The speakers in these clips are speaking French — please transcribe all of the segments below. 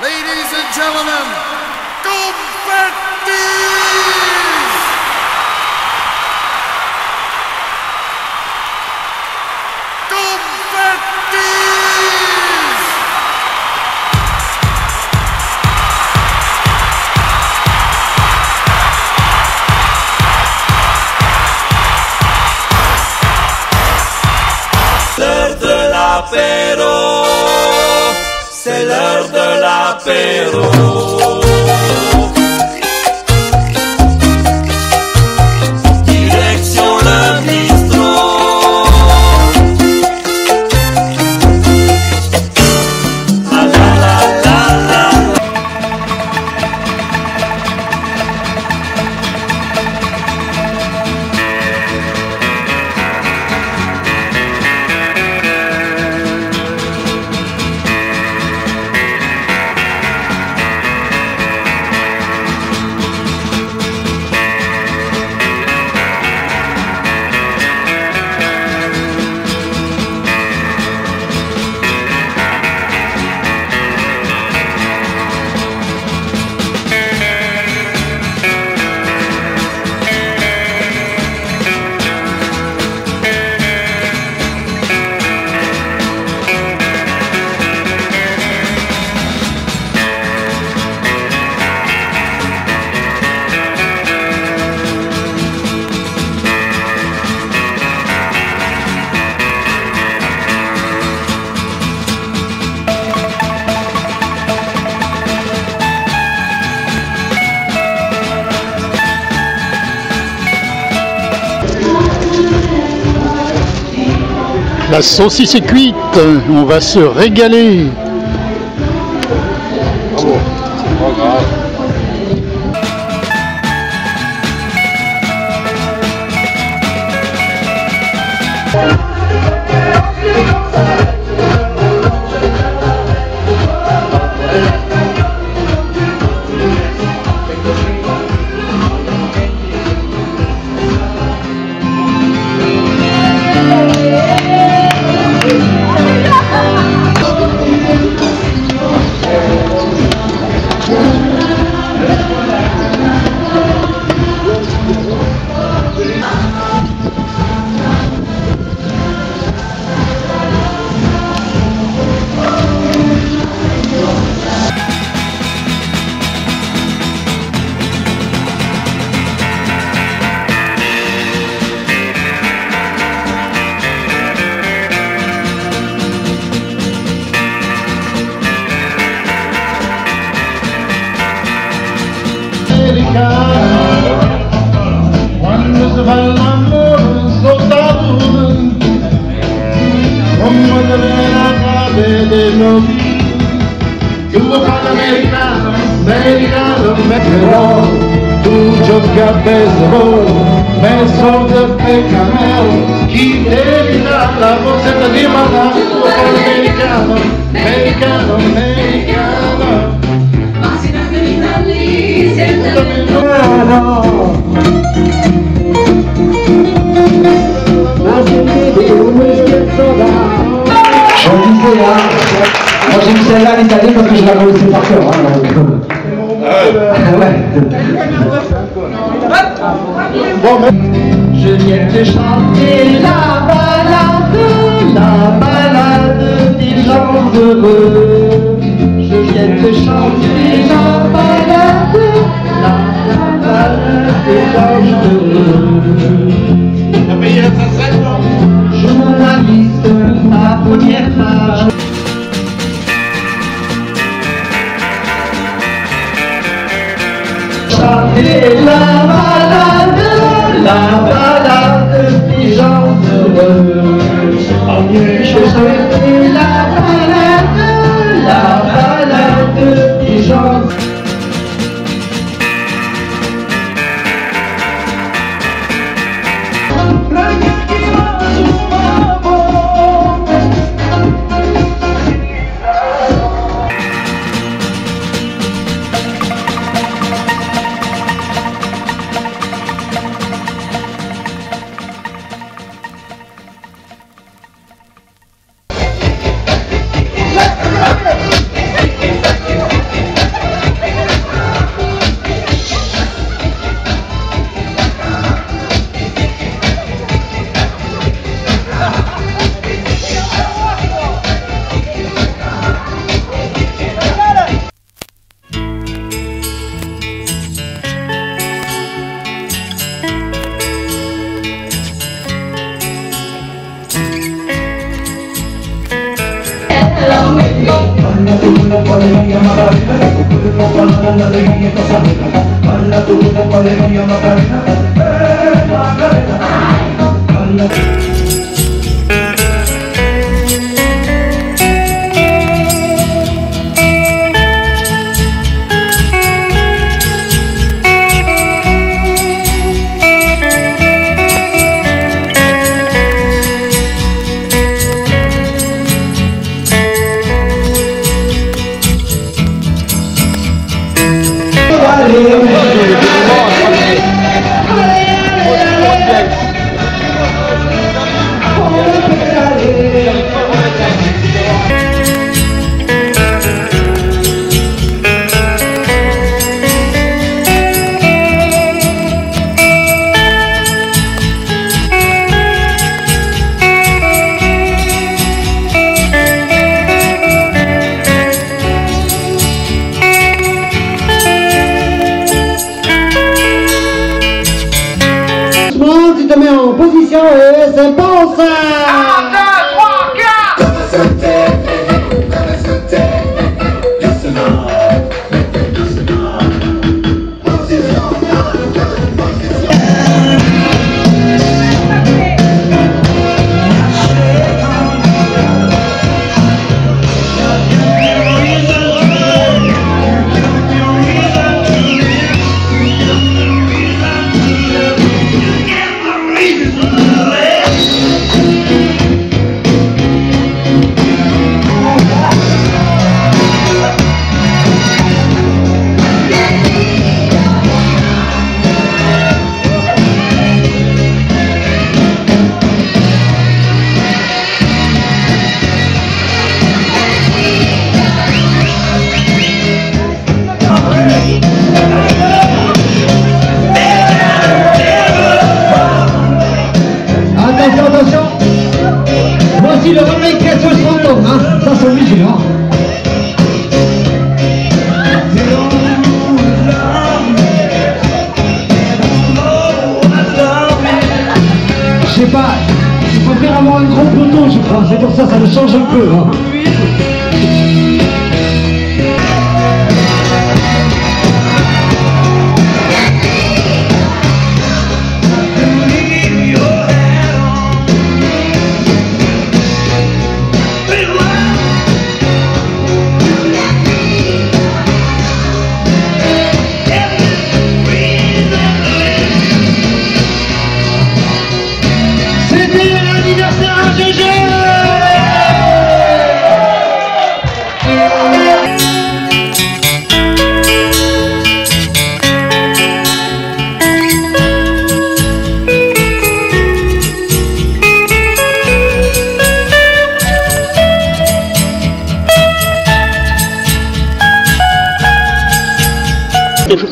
Ladies and gentlemen, confetti! Confetti! De La saucisse est cuite, on va se régaler. americano melhor Tu joga beisebol Mas só de pecamelo Que dele dá a boceta de maná Americano, americano, americano J'ai envie de dire, moi j'aime celle-là, l'italienne, parce que je la connaissais par cœur. Je viens te chanter la balade, la balade des gens heureux. Je viens te chanter la balade, la balade des gens heureux. Journaliste, ma première page. Chanter la la la de mi Rosalina, baila tu rumba de mi eh, Macarena, baila tu en position et c'est bon Je sais pas, je préfère avoir un gros peloton, je crois, c'est pour ça, ça me change un peu, hein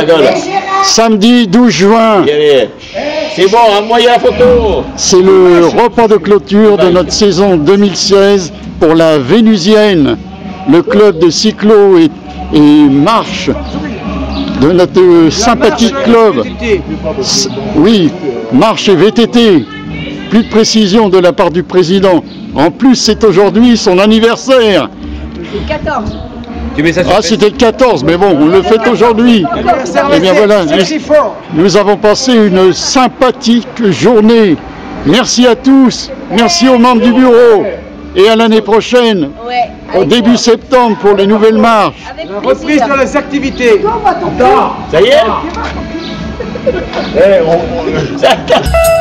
ta gueule. Samedi 12 juin, Allez. C'est bon, envoyez la photo. c'est le repas de clôture de notre saison 2016 pour la Vénusienne, le club de cyclo et, et marche de notre sympathique club. Oui, marche et VTT. Plus de précision de la part du président. En plus, c'est aujourd'hui son anniversaire. Tu mets ça sur Ah, c'était le 14, mais bon, on le fait aujourd'hui. Eh bien voilà, nous, nous avons passé une sympathique journée. Merci à tous, merci aux membres du bureau. Et à l'année prochaine, au début septembre, pour les nouvelles marches. Reprise sur les activités. Ça y est on- on-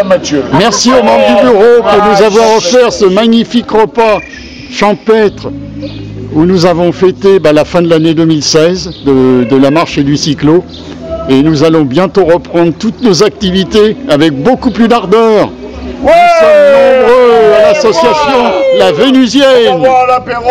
à Mathieu. Merci aux membres du bureau pour nous avoir offert ce magnifique repas champêtre où nous avons fêté bah, la fin de l'année 2016 de, de la marche et du cyclo. Et nous allons bientôt reprendre toutes nos activités avec beaucoup plus d'ardeur. Nous sommes nombreux à l'association La Vénusienne. Au revoir l'apéro.